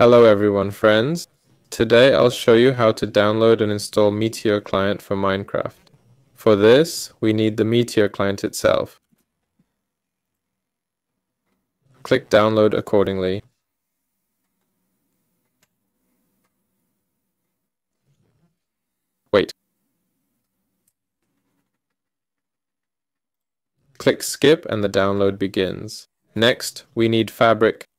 Hello everyone friends. Today I'll show you how to download and install Meteor client for Minecraft. For this, we need the Meteor client itself. Click download accordingly. Wait. Click skip and the download begins. Next, we need Fabric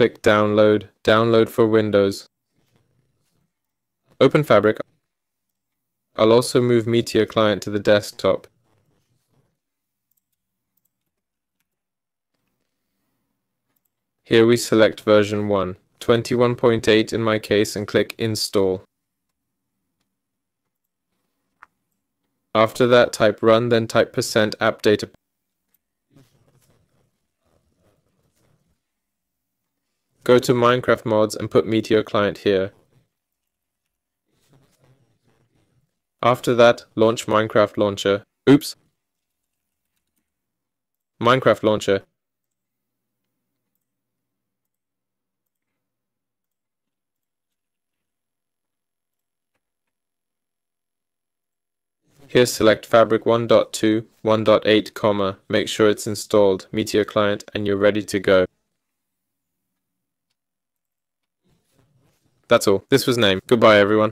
Click Download. Download for Windows. Open Fabric. I'll also move Meteor Client to the desktop. Here we select version 1, 21.8 in my case, and click Install. After that, type run, then type percent app Go to Minecraft mods and put Meteor Client here. After that, launch Minecraft Launcher. Oops! Minecraft Launcher. Here select Fabric 1.2, 1.8, comma, make sure it's installed, Meteor Client, and you're ready to go. That's all. This was Name. Goodbye, everyone.